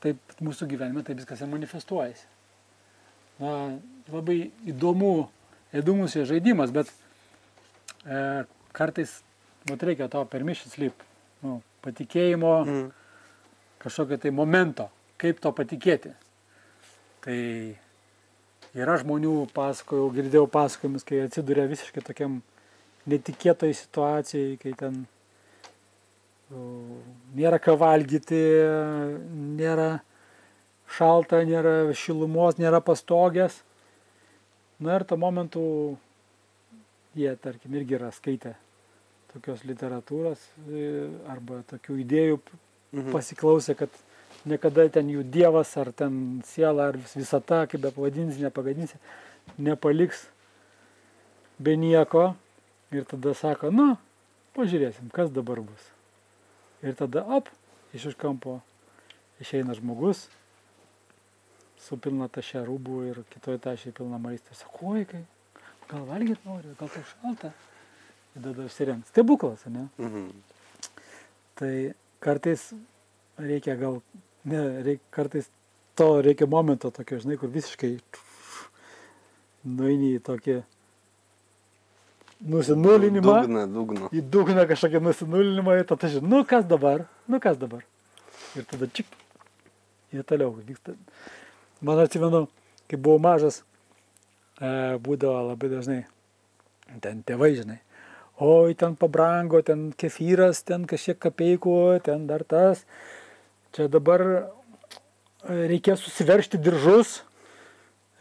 taip, mūsų gyvenime taip viskas ir manifestuojasi. Na, labai įdomu, įdomus jo žaidimas, bet e, kartais vat, reikia to permission slip, nu, patikėjimo, Mhm. kažkokio tai momento, kaip to patikėti. Tai yra žmonių, pasakojau, girdėjau pasakojimus, kai atsiduria visiškai tokiam netikėtoj situacijai, kai ten nėra ką valgyti, nėra šalta, nėra šilumos, nėra pastogės. Na ir tuo momentu jie, tarkim, irgi yra skaitę tokios literatūros e, arba tokių idėjų Mhm. pasiklausė, kad niekada ten jų dievas ar ten siela ar vis- visata, kaip be pavadinsi, nepagadinsi, nepaliks be nieko. Ir tada sako, nu, pažiūrėsim, kas dabar bus. Ir tada, op, iš už kampo išeina žmogus su pilna tašė rūbų ir kitoje tašė pilna maisto. Sako, oi, kai, gal valgyti nori, gal tai šalta. Ir tada užsirengt. Stebuklas, ne? Mhm. Tai kartais reikia gal, ne, reik, kartais to reikia momento tokio, žinai, kur visiškai nueini į tokį nusinulinimą, Dugna, dugno. į dugną kažkokį nusinulinimą ir tada žinai, nu kas dabar, nu kas dabar. Ir tada čik, ir toliau vyksta. Man atsimenu, kai buvau mažas, e, būdavo labai dažnai, ten tėvai, žinai, oi, ten pabrango, ten kefyras, ten kažkiek kapeikų, ten dar tas. Čia dabar e, reikės susiveršti diržus,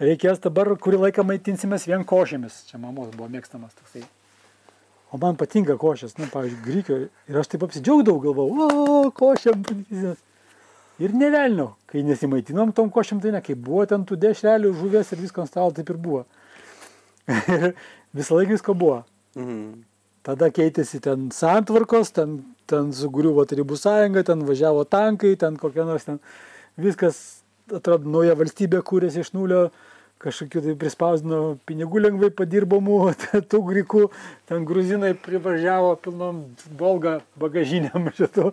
reikės dabar kurį laiką maitinsimės vien košėmis. Čia mamos buvo mėgstamas toksai. O man patinka košės, nu, pavyzdžiui, grykio. Ir aš taip apsidžiaugdavau, galvojau, o, košėm. pamatysiu." Ir nevelnio, kai nesimaitinom tom košėm, tai ne, kai buvo ten tų dešrelių, žuvės ir visko ant stalo, taip ir buvo. Ir visą laiką visko buvo. Mhm. Tada keitėsi ten santvarkos, ten, ten sugriuvo tarybų sąjunga, ten važiavo tankai, ten kokia nors ten viskas, atrodo, nauja valstybė kūrėsi iš nulio, kažkokiu tai prispausdino pinigų lengvai padirbamų, tų grikų, ten gruzinai privažiavo pilnom volga bagažinėm šito.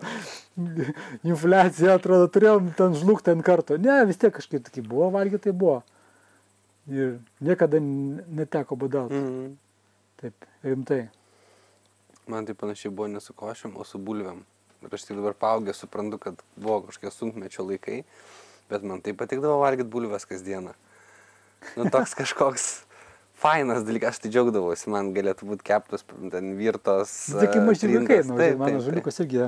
Infliacija, atrodo, turėjom ten žlugti ant karto. Ne, vis tiek kažkaip tai buvo, valgyti tai buvo. Ir niekada neteko badauti. Mhm. Taip, rimtai. Man tai panašiai buvo ne su košiam, o su bulviam. Ir aš tik dabar paaugęs suprantu, kad buvo kažkokie sunkmečio laikai, bet man tai patikdavo valgyti bulves kasdieną. Nu, toks kažkoks fainas dalykas, aš tai džiaugdavausi, man galėtų būti keptos, ten virtos. Tai kaip maži vaikai, nu, Taip, mano taip, taip. žaliukas irgi,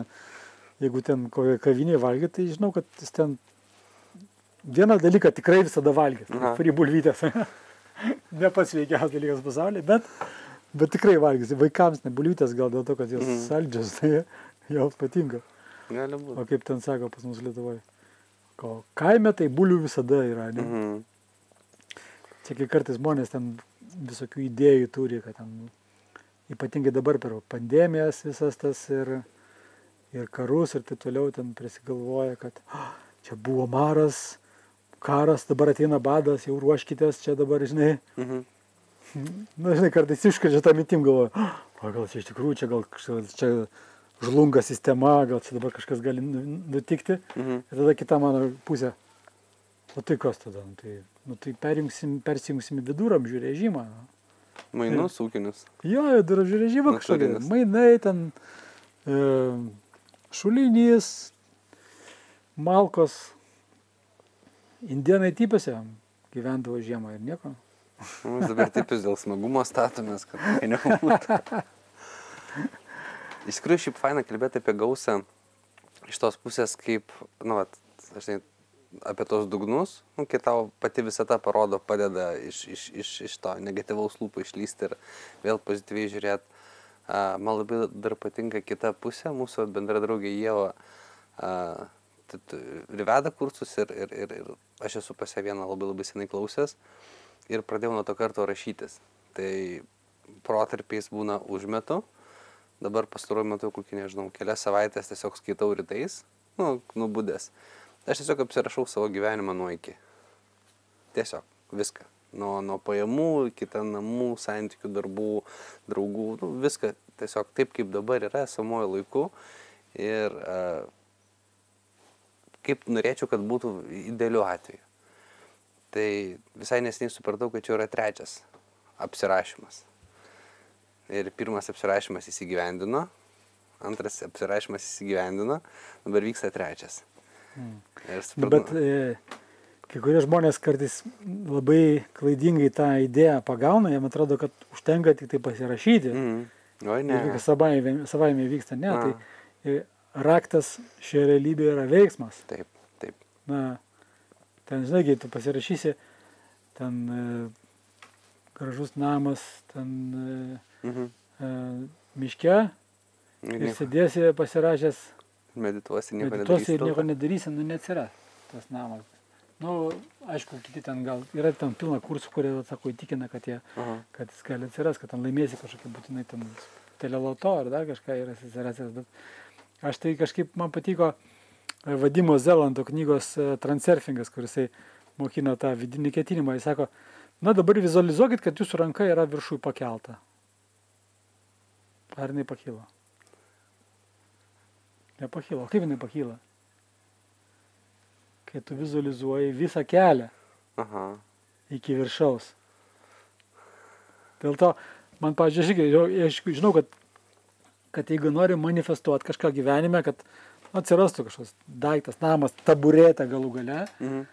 jeigu ten kokią kavinėje valgė, tai žinau, kad jis ten vieną dalyką tikrai visada. Aha. Fri bulvytės. ne pats sveikiausias dalykas pasaulyje, bet, bet tikrai valgys. Vaikams ne bulvytės gal dėl to, kad jos Mhm. saldžios, tai joms patinka. Gali būti. O kaip ten sako pas mus Lietuvoje. Ko kaime tai bulių visada yra, ne? Mhm. Čia kai kartais žmonės ten visokių idėjų turi, kad ten ypatingai dabar per pandemijas visas tas ir, ir karus ir taip toliau ten prisigalvoja, kad "Ah, čia buvo maras, karas, dabar ateina badas, jau ruoškitės, čia dabar, žinai, Mhm. na, žinai, kartais iškrežia tą mintim galvoja, "Ah, o gal čia iš tikrųjų, čia gal čia žlunga sistema, gal čia dabar kažkas gali nu- nutikti. Mhm. Ir tada kita mano pusė. O tai kas tada? Nu, tai, nu, tai perjungsim, persijungsim į viduramžių režimą. Mainus ūkinius. Jo, viduramžių režimą kažkokį. Mainai ten, e, šulinys, malkos. Indienai tipėse gyvendavo žiemą ir nieko. Mes dabar taip dėl smagumo statomės, kad tai nebūtų. Iš tikrųjų, šiaip faina kalbėti apie gausą iš tos pusės, kaip, nu, vat, aš žinai, apie tos dugnus, nu, kai tau pati visata parodo, padeda iš, iš, iš, iš to negatyvaus lūpų išlysti ir vėl pozityviai žiūrėti. Man labai dar patinka kita pusė, mūsų bendra draugė Jėva ir veda kursus ir, ir, ir, ir aš esu pas ją vieną labai labai senai klausęs ir pradėjau nuo to karto rašytis. Tai protarpiais būna užmetu, dabar pastaruoju metu kokį, nežinau, kelias savaitės tiesiog skaitau rytais, nu, nubudęs. Aš tiesiog apsirašau savo gyvenimą nuo iki. Tiesiog viską. Nuo, nuo pajamų iki ten namų, santykių, darbų, draugų, nu, viską tiesiog taip, kaip dabar yra, esamojo laiku. Ir uh, kaip norėčiau, kad būtų idealiu atveju. Tai visai nesiniai supratau, kad čia yra trečias apsirašymas. Ir pirmas apsirašymas įsigyvendino, antras apsirašymas įsigyvendino, dabar vyksta trečias. Mm. Ir Nu, supratau, bet e, kai kurie žmonės kartais labai klaidingai tą idėją pagauna, jam atrodo, kad užtenka tik tai pasirašyti. mm, oi Ir ne. viskas savaime, savaime vyksta. Ne, Na. tai raktas šioje realybėje yra veiksmas. Taip, taip. Na, ten, žinai, kai tu pasirašysi, ten e, gražus namas, ten e, e, miške Ir ir sėdėsi pasirašęs, Medituosi, nieko medituosi ir nedarysi. nieko nedarysi, nu neatsiras tas namas. Nu, aišku, kiti ten gal yra ten pilna kursų, kurie, sako, įtikina, kad, jie, Aha. kad jis gali atsiras, kad ten laimėsi kažkokį būtinai ten teleloto ar dar kažką yra atsirasęs. Bet aš tai kažkaip man patiko e, Vadimo Zelando knygos e, Transurfingas, kuris mokina tą vidinį ketinimą. Jis sako, na dabar vizualizuokit, kad jūsų ranka yra viršui pakelta. Ar jinai pakyla? Nepakyla. O kaip jinai pakyla? Kai tu vizualizuoji visą kelią Aha. iki viršaus. Dėl to, man, pažiūrėjau, aš žinau, kad, kad jeigu nori manifestuoti kažką gyvenime, kad atsirastų kažkoks daiktas, namas, taburetė galų gale, Mhm.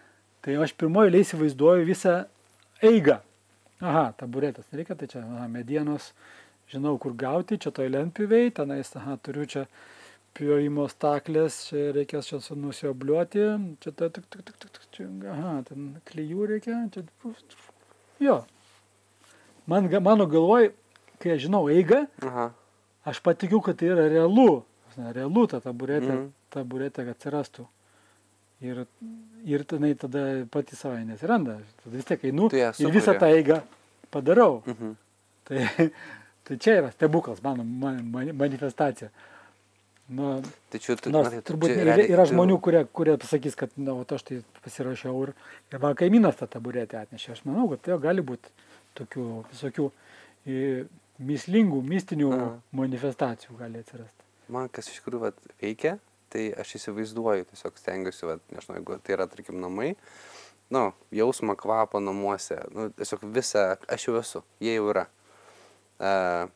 tai aš pirmoji eilė įsivaizduoju visą eigą. Aha, taburetės reikia, tai čia aha, medienos, žinau, kur gauti, čia toj lentpyviai, tenais, aha, turiu čia pjovimo staklės, čia reikės čia nusiobliuoti, čia, ta, tik, tik, tik, tik, čia, aha, ten klyjų reikia, čia, jo. Man, mano galvoj, kai aš žinau eigą, Aha. aš patikiu, kad tai yra realu. Realu ta taburetė, mm. taburetė kad atsirastų. Ir, ir tenai tada pati savai nesiranda. Tada vis tiek einu ją ir visą tą eigą padarau. Mhm. Tai, tai čia yra stebuklas, mano man, man, manifestacija. Nu, Tai čia tu, nors na, tai tu turbūt čia yra, yra žmonių, kurie, kurie pasakys, kad na, vat aš tai pasirašiau ir, ir man kaimynas tą taburetę atnešė. Aš manau, kad tai gali būti tokių visokių e, mislingų, mistinių Aha. manifestacijų gali atsirasti. Man kas iš tikrųjų veikia, tai aš įsivaizduoju, tiesiog stengiuosi, vat, nežinau, jeigu tai yra, tarkim, namai, nu, jausmą kvapą namuose, nu, tiesiog visą, aš jau esu, jie jau yra. Uh,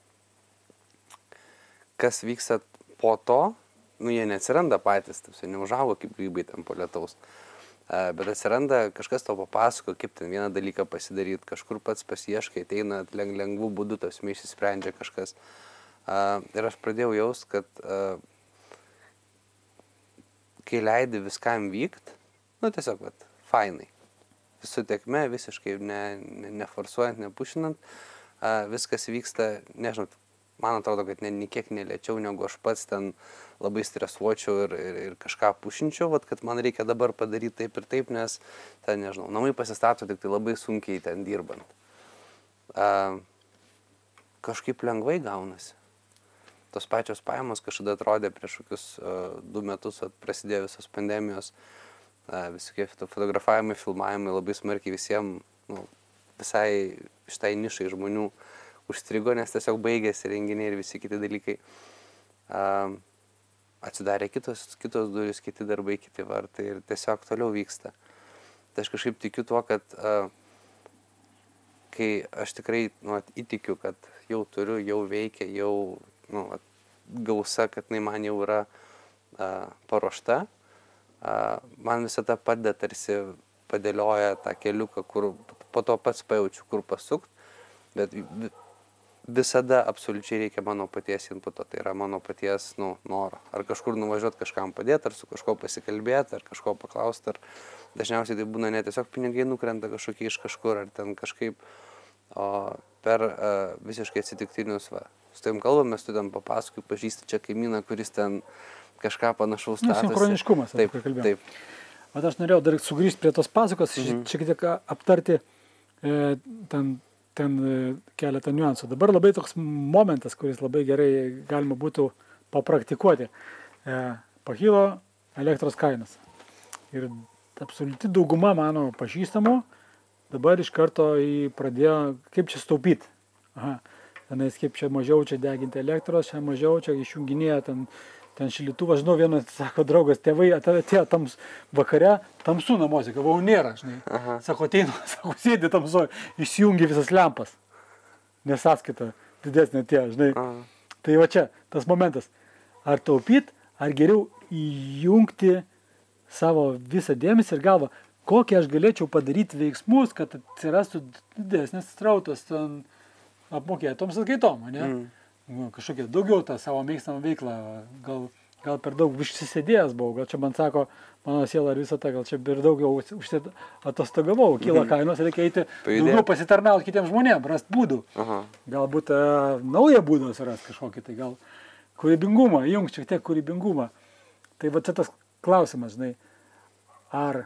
kas vyksta po to, nu, jie neatsiranda patys, taip, neužaugo kaip grybai ten po lietaus. Bet atsiranda kažkas tau papasako, kaip ten vieną dalyką pasidaryti, kažkur pats pasieškai, ateina leng, lengvų būdų, tas išsisprendžia kažkas. A, Ir aš pradėjau jaust, kad kai leidi viskam vykt, nu tiesiog, vat, fainai. Su tekme, visiškai ne, ne, neforsuojant, nepušinant, a, viskas vyksta, nežinau, man atrodo, kad ne, niekiek nelėčiau, negu aš pats ten labai stresuočiau ir, ir, ir kažką pušinčiau, vat, kad man reikia dabar padaryti taip ir taip, nes ten, nežinau, namai pasistato tik tai labai sunkiai ten dirbant. A, kažkaip lengvai gaunasi tos pačios pajamos kažkada atrodė prieš kokius uh, du metus, at prasidėjo visos pandemijos, uh, visokie foto- fotografavimai, filmavimai labai smarkiai visiems, nu, visai šitai nišai žmonių užstrigo, nes tiesiog baigėsi renginiai ir visi kiti dalykai. Uh, atsidarė kitos, kitos duris, kiti darbai, kiti vartai ir tiesiog toliau vyksta. Tai aš kažkaip tikiu tuo, kad uh, kai aš tikrai nu, įtikiu, kad jau turiu, jau veikia, jau nu, vat, gausa, kad jinai man jau yra a, paruošta, a, man visada padeda tarsi padėlioja tą keliuką, kur po to pats pajaučiu, kur pasukti, bet vi- visada absoliučiai reikia mano paties inputo, tai yra mano paties nu, noro. Ar kažkur nuvažiuoti kažkam padėti, ar su kažkuo pasikalbėti, ar kažko paklausti, ar dažniausiai tai būna ne tiesiog pinigai nukrenta kažkokie iš kažkur, ar ten kažkaip, o per uh, visiškai atsitiktinius, va, su tavim kalbamės, tu ten papasakoji, pažįsti čia kaimyną, kuris ten kažką panašaus Nu, statosi. sinchroniškumas, Taip, kurį kalbėjom. taip. Bet aš norėjau dar sugrįžti prie tos pasakos, Mhm. šiek tiek aptarti e, ten, ten e, keletą niuansų. Dabar labai toks momentas, kuris labai gerai galima būtų papraktikuoti. E, pakilo elektros kainas. Ir absoliuti dauguma mano pažįstamų dabar iš karto pradėjo, kaip čia staupyti. Aha, tenais kaip čia mažiau čia deginti elektros, čia mažiau čia išjunginėja ten, ten šilituvą. Žinau, vienas, sako, draugas, tėvai atėjo tams vakare, tamsu namuose, gavau nėra, žinai. Aha. Sako, ateinu, sako, sėdi tamsoje, išjungi visas lempas. Nesaskaita didesnė tie, žinai. Aha. Tai va čia tas momentas. Ar taupyt, ar geriau įjungti savo visą dėmesį ir galvą, kokie aš galėčiau padaryti veiksmus, kad atsirastų didesnis strautas apmokėtoms atskaitom, ne? Mm. Nu, kažkokia daugiau tą savo mėgstamą veiklą, gal, gal per daug užsisėdėjęs buvau, gal čia man sako, mano siela ir visą tą, gal čia per daug jau užsit- atostogavau, kyla kainos, reikia eiti Pajudėt. daugiau pasitarnauti kitiems žmonėms, rast būdų. Aha. Galbūt e, naują būdą suras kažkokį, tai gal kūrybingumą, jung šiek tiek kūrybingumą. Tai va čia tas klausimas, žinai, ar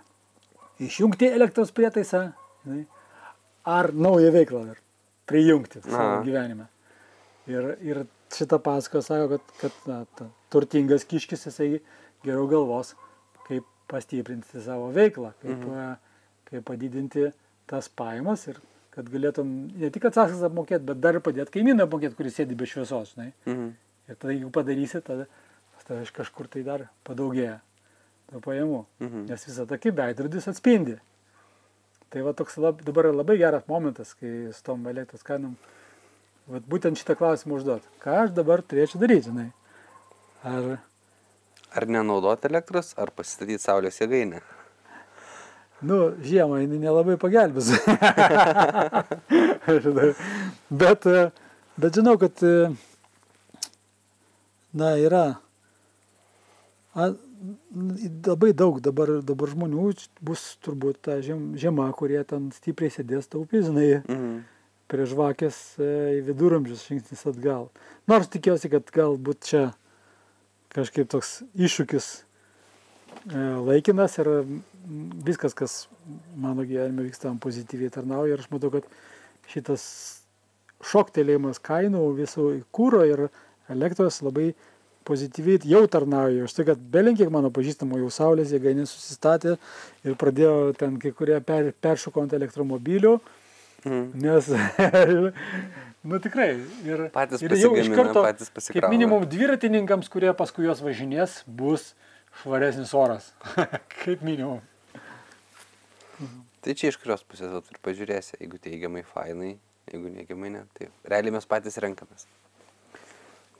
išjungti elektros prietaisą, žinai, ar naują veiklą prijungti savo gyvenime. Ir, ir šitą pasako sako, kad, kad na, ta, turtingas kiškis jisai geriau galvos, kaip pastiprinti savo veiklą, kaip, mhm. kaip padidinti tas pajamas ir kad galėtum ne tik atsakęs apmokėti, bet dar padėti kaimynui apmokėti, kuris sėdi be šviesos. Mhm. Ir tada jeigu padarysi, tada tave iš kažkur tai dar padaugėja to pajamų. Mhm. Nes visą tą kaip veidrodis atspindi. Tai va toks lab, dabar labai geras momentas, kai su tom elektros kainom, vat būtent šitą klausimą užduot. Ką aš dabar turėčiau daryti, žinai? Ar, Ar nenaudoti elektros, ar pasistatyti saulės jėgainę? nu, žiemą jinai nelabai pagelbės. Bet, bet žinau, kad, na, yra a, labai daug dabar, dabar žmonių bus turbūt ta žiem, žiema, kurie ten stipriai sėdės taupyzinai Mhm. Prie žvakės e, į viduramžius žingsnis atgal. Nors tikiuosi, kad galbūt čia kažkaip toks iššūkis e, laikinas ir viskas, kas mano gyvenime vyksta, man pozityviai tarnauja ir aš matau, kad šitas šoktelėjimas kainų visų kūro ir elektros labai pozityviai jau tarnauja. Aš tai, kad belenkiek mano pažįstamų jau saulės jėgainės susistatė ir pradėjo ten kai kurie per, peršoko ant elektromobilių. Mhm. Nes, nu tikrai, ir, Patys ir jau iš karto, patys kaip minimum dviratininkams, kurie paskui juos važinės, bus švaresnis oras. kaip minimum. Tai čia iš kurios pusės vat ir pažiūrėsi, jeigu teigiamai fainai, jeigu neigiamai ne. Tai realiai mes patys renkamės.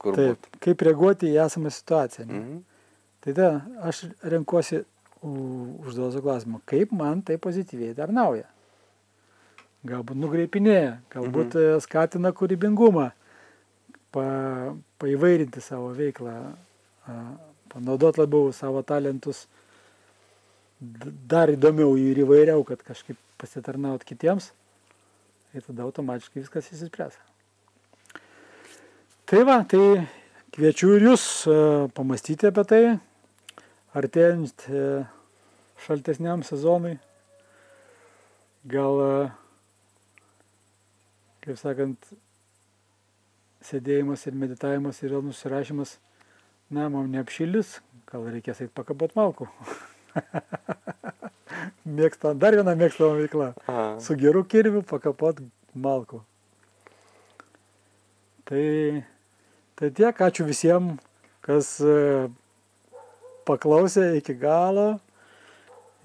Kur Taip, būt. kaip reaguoti į esamą situaciją. Ne? Mhm. Tai tada aš renkuosi užduosiu klausimą, kaip man tai pozityviai tarnauja. Galbūt nugreipinėja, galbūt mhm. skatina kūrybingumą, pa, paįvairinti savo veiklą, panaudoti labiau savo talentus dar įdomiau ir įvairiau, kad kažkaip pasitarnaut kitiems, ir tada automatiškai viskas įsispręs. Tai va, tai kviečiu ir jūs e, pamastyti apie tai, artėjant e, šaltesniam sezonui. Gal, e, kaip sakant, sėdėjimas ir meditavimas ir nusirašymas namam neapšildys, gal reikės eiti pakabot malkų. Mėgsta, dar viena mėgstama veikla. Aha. Su geru kirviu pakapot malkų. Tai, tai tiek, ačiū visiems, kas e, paklausė iki galo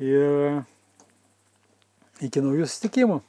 ir iki naujų susitikimų.